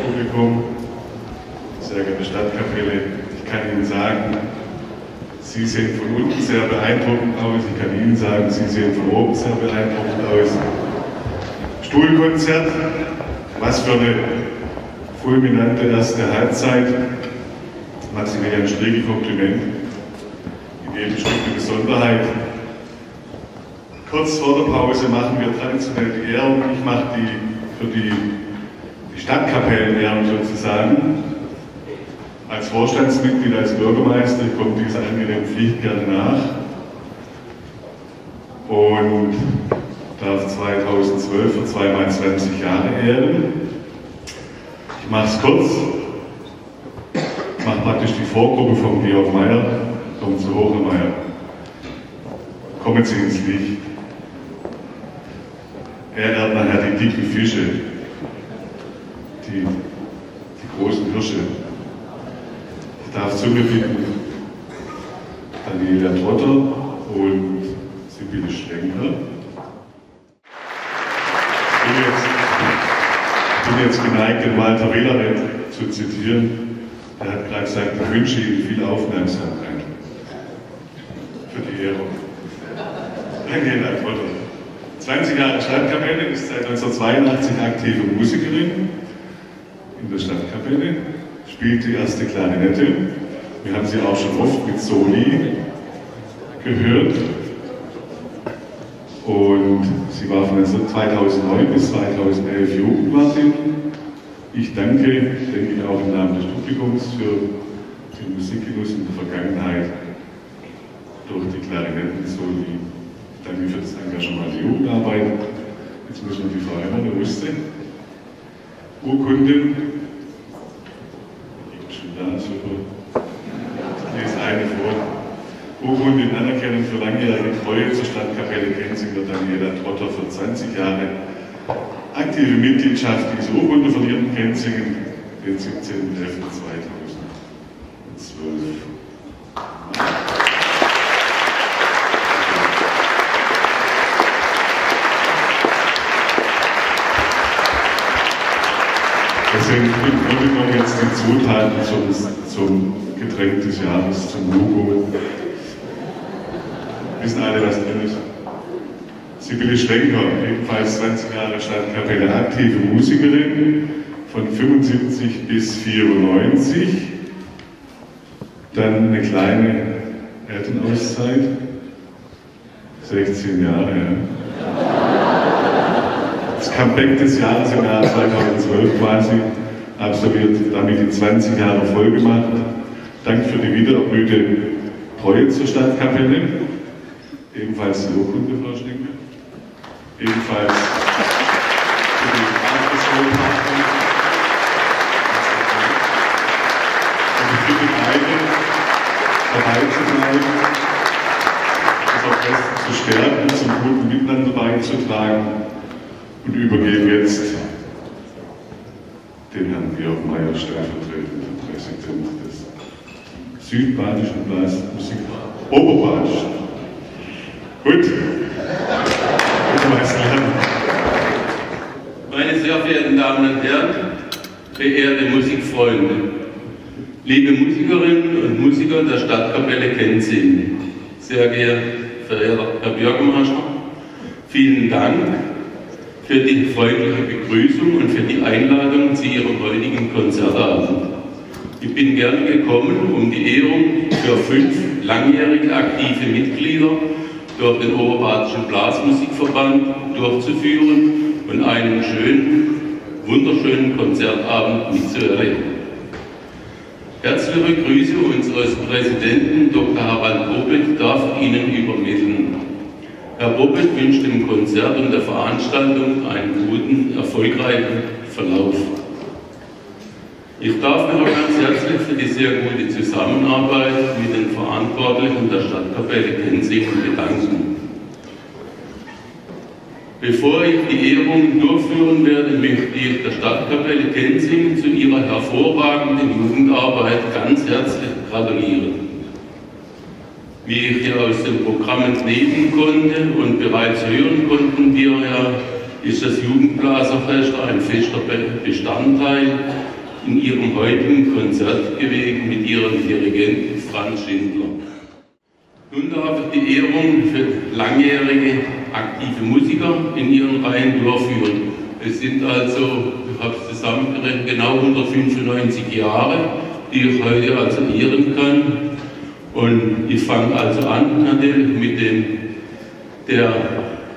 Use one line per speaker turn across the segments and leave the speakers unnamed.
Publikum, sehr geehrte Stadtkapelle, ich kann Ihnen sagen, Sie sehen von unten sehr beeindruckend aus. Ich kann Ihnen sagen, Sie sehen von oben sehr beeindruckend aus. Stuhlkonzert, was für eine fulminante erste Halbzeit. Maximilian Striegel Kompliment. In jedem Stück eine Besonderheit. Kurz vor der Pause machen wir traditionell die Ehrung. Ich mache die für die, die Stadtkapellen-Ehrung sozusagen. Als Vorstandsmitglied, als Bürgermeister kommt dieser angenehmen Pflicht gerne nach und darf 2012 für zweimal 20 Jahre ehren. Ich mache es kurz. Ich mache praktisch die Vorgruppe von Georg Meyer. Kommen Sie hoch, Herr Meyer. Kommen Sie ins Licht. Er ehrt nachher die dicken Fische, die, die großen Hirsche. Ich darf zu mir bitten Daniela Trotter und Sibylle Schlenker. Ich bin jetzt, geneigt, den Walter Willaret zu zitieren. Er hat gerade gesagt, ich wünsche Ihnen viel Aufmerksamkeit für die Ehrung. Danke, Herr Trotter. 20 Jahre Stadtkapelle, ist seit 1982 aktive Musikerin in der Stadtkapelle spielt die erste Klarinette. Wir haben sie auch schon oft mit Soli gehört. Und sie war von 2009 bis 2011 Jugendwartin. Ich danke, denke ich auch im Namen des Publikums, für den Musikgenuss in der Vergangenheit durch die Klarinetten-Soli. Danke für das Engagement der Jugendarbeit. Jetzt müssen wir die Emmer, der wusste. Urkunde ja, super. Ich lese eine vor. In Anerkennung für langjährige Treue zur Stadtkapelle Kenzinger Daniela Trotter für 20 Jahre aktive Mitgliedschaft. Diese Urkunde Kenzingen den 17.11.2012. Das sind im Grunde genommen jetzt die Zutaten zum, zum Getränk des Jahres, zum Logo. Wissen alle, was drin ist? Sibylle Schwenker, ebenfalls 20 Jahre Stadtkapelle, aktive Musikerin, von 75 bis 94. Dann eine kleine Elternauszeit, 16 Jahre. Ja das Comeback des Jahres im Jahr 2012 quasi absolviert, damit die 20 Jahre voll gemacht. Dank für die wiedererblühte Treue zur Stadtkapelle. Ebenfalls die Urkunde, Frau Stinke. Ebenfalls für die Aftersoul-Partner. Und für die Beide dabei zu bleiben, das Orchester zu stärken, zum guten Miteinander beizutragen und übergebe jetzt den Herrn Georg Mayer, stellvertretender Präsident des Südbadischen Blasmusik Oberbadischen. Gut.
Meine sehr verehrten Damen und Herren, verehrte Musikfreunde, liebe Musikerinnen und Musiker der Stadtkapelle Kenzing, sehr geehrter Herr Bürgermeister, vielen Dank für die freundliche Begrüßung und für die Einladung zu Ihrem heutigen Konzertabend. Ich bin gern gekommen, um die Ehrung für fünf langjährige aktive Mitglieder durch den Oberbadischen Blasmusikverband durchzuführen und einen schönen, wunderschönen Konzertabend mitzuerleben. Herzliche Grüße unseres Präsidenten Dr. Harald Obelt darf Ihnen übermitteln. Herr Bobbett wünscht dem Konzert und der Veranstaltung einen guten, erfolgreichen Verlauf. Ich darf mich auch ganz herzlich die sehr gute Zusammenarbeit mit den Verantwortlichen der Stadtkapelle Kensingen bedanken. Bevor ich die Ehrung durchführen werde, möchte ich der Stadtkapelle Kensingen zu ihrer hervorragenden Jugendarbeit ganz herzlich gratulieren. Wie ich hier aus dem Programm entnehmen konnte und bereits hören konnten wir ja, ist das Jugendblaserfest ein fester Bestandteil in ihrem heutigen Konzertgeweg mit ihrem Dirigenten Franz Schindler. Nun darf ich die Ehrung für langjährige aktive Musiker in ihren Reihen durchführen. Es sind also, ich habe es zusammengerechnet, genau 195 Jahre, die ich heute also ehren kann. Und ich fange also an natürlich mit dem, der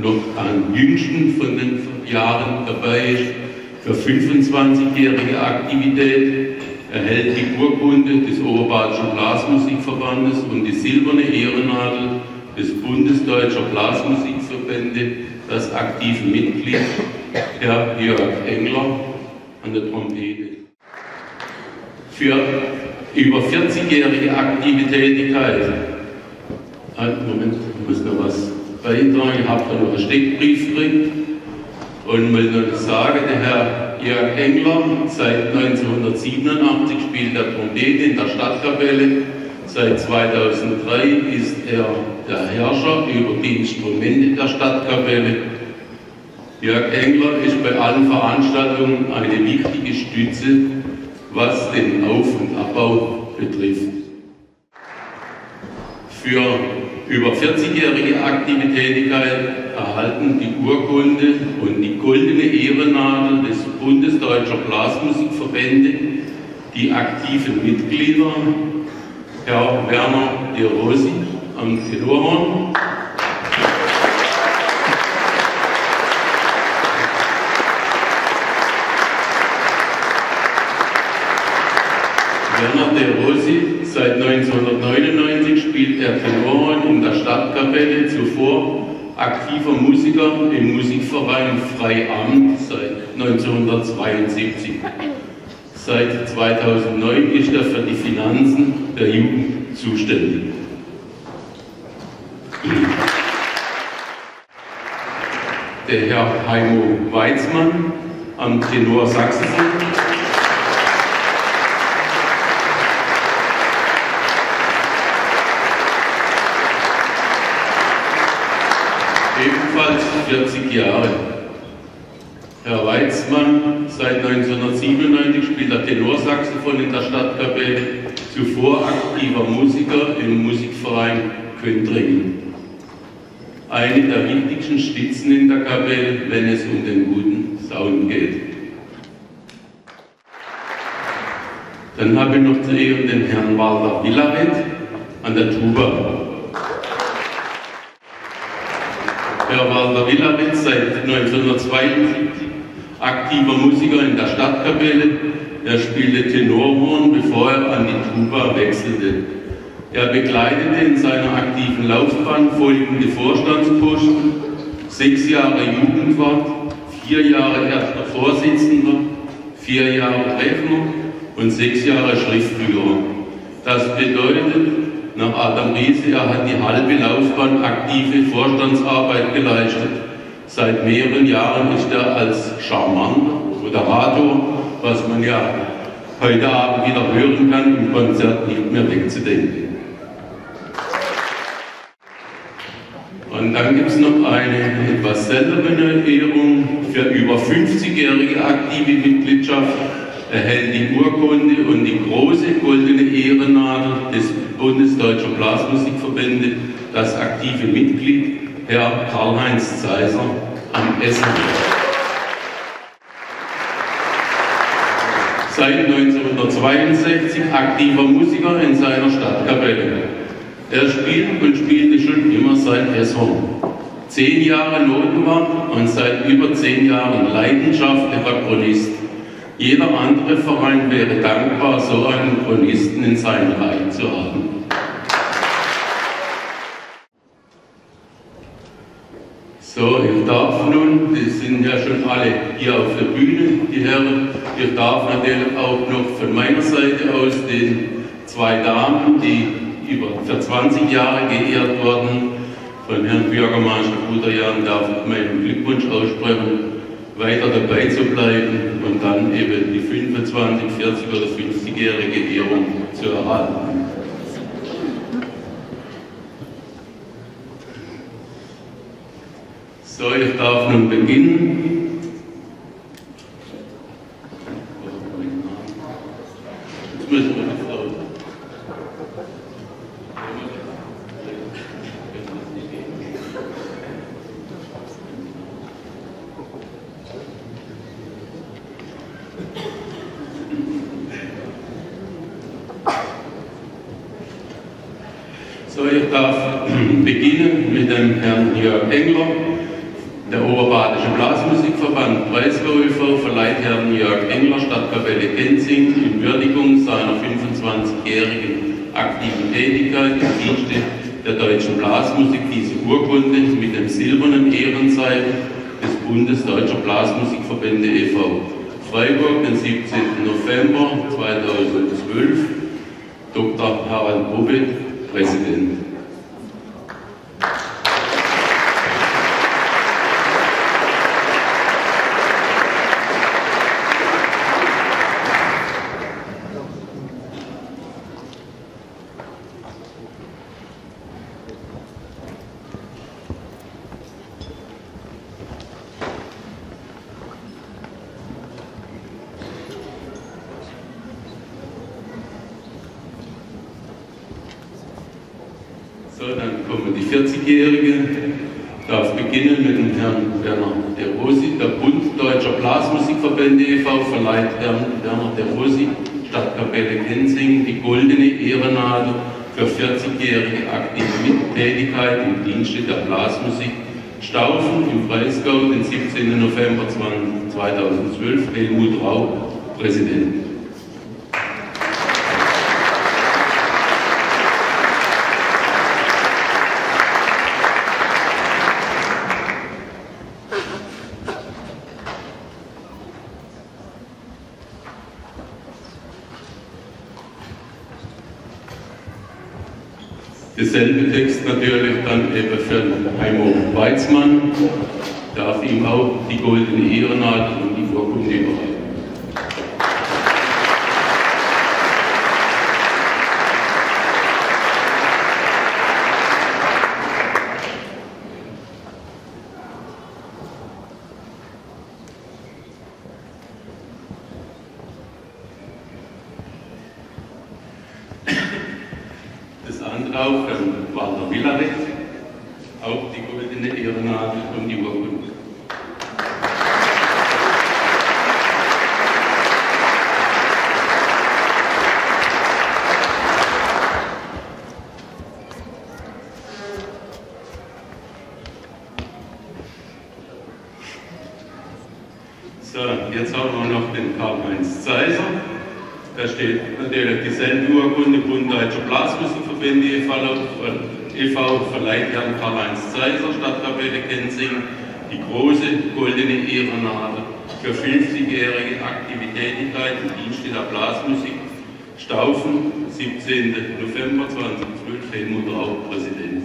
noch am jüngsten von den Jahren dabei ist, für 25-jährige Aktivität erhält die Urkunde des Oberbadischen Blasmusikverbandes und die silberne Ehrennadel des Bundesdeutscher Blasmusikverbände das aktive Mitglied, Herr Jörg Engler, an der Trompete. Für über 40-jährige aktive Tätigkeit, Moment, ich muss noch was beitragen, ich habe da noch einen Steckbrief drin und will nur sagen, der Herr Jörg Engler seit 1987 spielt er Trompete in der Stadtkapelle. Seit 2003 ist er der Herrscher über die Instrumente der Stadtkapelle. Jörg Engler ist bei allen Veranstaltungen eine wichtige Stütze, was den Auf- und Abbau betrifft. Für über 40-jährige aktive Tätigkeit erhalten die Urkunde und die goldene Ehrennadel des Bundesdeutscher Blasmusikverbände die aktiven Mitglieder Herr Werner De Rosi am Tenorhorn, Werner De Rosi, seit 1999 spielt er Tenorhorn in der Stadtkapelle, zuvor aktiver Musiker im Musikverein Freiamt seit 1972. Seit 2009 ist er für die Finanzen der Jugend zuständig. Der Herr Heimo Weizmann am Tenor Saxophon. Ebenfalls 40 Jahre. Herr Weizmann, seit 1997 spielt er Tenorsaxophon in der Stadtkapelle, zuvor aktiver Musiker im Musikverein Köntringen. Eine der wichtigsten Stützen in der Kapelle, wenn es um den guten Sound geht. Dann habe ich noch zu Ehren den Herrn Walter Villaret an der Tuba. Herr Walter Willawitz, seit 1972 aktiver Musiker in der Stadtkapelle. Er spielte Tenorhorn, bevor er an die Tuba wechselte. Er begleitete in seiner aktiven Laufbahn folgende Vorstandsposten, sechs Jahre Jugendwart, vier Jahre erster Vorsitzender, vier Jahre Treffner und sechs Jahre Schriftführer. Das bedeutet, nach Adam Riese, er hat die halbe Laufbahn aktive Vorstandsarbeit geleistet. Seit mehreren Jahren ist er als charmanter Moderator, was man ja heute Abend wieder hören kann, im Konzert nicht mehr wegzudenken. Und dann gibt es noch eine etwas seltene Ehrung für über 50-jährige aktive Mitgliedschaft erhält die Urkunde und die große goldene Ehrennadel des Bundesdeutscher Blasmusikverbände, das aktive Mitglied Herr Karl-Heinz Zeiser am Essen. Seit 1962 aktiver Musiker in seiner Stadtkapelle. Er spielt und spielte schon immer sein Esshorn. Zehn Jahre Notenwart und seit über zehn Jahren leidenschaftlicher Chronist. Jeder andere Verein wäre dankbar, so einen Chronisten in seinen Reihen zu haben. So, ich darf nun, die sind ja schon alle hier auf der Bühne, die Herren, ich darf natürlich auch noch von meiner Seite aus den zwei Damen, die über für 20 Jahre geehrt wurden, von Herrn Bürgermeister Guterjan darf ich meinen Glückwunsch aussprechen weiter dabei zu bleiben und dann eben die 25, 40 oder 50-jährige Ehrung zu erhalten. So, ich darf nun beginnen. So, ich darf beginnen mit dem Herrn Jörg Engler, der Oberbadische Blasmusikverband Preisberufer verleiht Herrn Jörg Engler Stadtkapelle Kenzing in Würdigung seiner 25-jährigen aktiven Tätigkeit im Dienste der deutschen Blasmusik diese Urkunde mit dem silbernen Ehrenzeichen des Bundes Deutscher Blasmusikverbände e.V. Freiburg, den 17. November 2012. Dr. Harald Bubet, Präsident. So, dann kommen die 40-Jährige. Darf beginnen mit dem Herrn Werner De Rosi. Der Bund Deutscher Blasmusikverbände e.V. verleiht Herrn Werner De Rosi, Stadtkapelle Kensing, die goldene Ehrennadel für 40-jährige aktive Mittätigkeit im Dienste der Blasmusik. Staufen im Breisgau, den 17. November 2012, Helmut Rau, Präsident. Derselbe Text natürlich dann eben für Heimo Weizmann, darf ihm auch die goldene Ehrennadel und die Urkunde überreichen. Das andere auch von Walter Villaret, auch die goldene Ehrennadel und die Urkunde. So, jetzt haben wir noch den Karl-Heinz Zeiser. Da steht natürlich dieselbe Urkunde Bund Deutscher Blasmusikverbände e.V. e.V. verleiht Herrn Karl-Heinz Zeiser, Stadtkapelle Kenzing, die große goldene Ehrennadel für 50-jährige Aktivitätigkeit im Dienste der Blasmusik. Staufen, 17. November 2012, Helmut Rau, Präsident.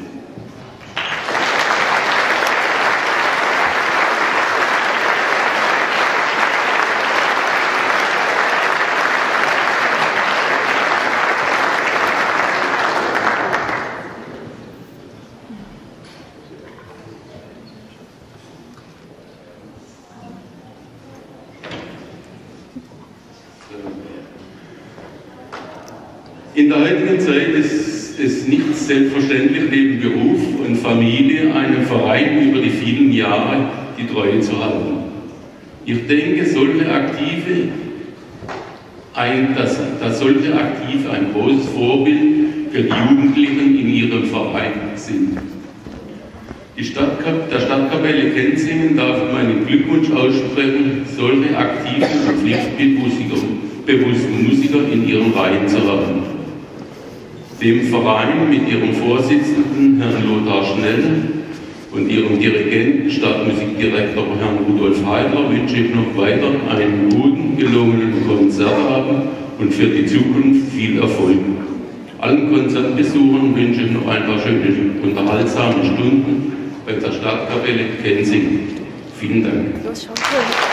In der heutigen Zeit ist es nicht selbstverständlich, neben Beruf und Familie einem Verein über die vielen Jahre die Treue zu halten. Ich denke, solche Aktive, ein, dass, dass solche Aktive ein großes Vorbild für die Jugendlichen in ihrem Verein sind. Stadtkap der Stadtkapelle Kenzingen darf meinen Glückwunsch aussprechen, solche aktiven und pflichtbewussten Musiker in ihren Reihen zu haben dem Verein mit ihrem Vorsitzenden Herrn Lothar Schnell und ihrem Dirigenten, Stadtmusikdirektor Herrn Rudolf Heidler wünsche ich noch weiter einen guten, gelungenen Konzertabend und für die Zukunft viel Erfolg. Allen Konzertbesuchern wünsche ich noch ein paar schöne, unterhaltsame Stunden bei der Stadtkapelle Kensing. Vielen Dank.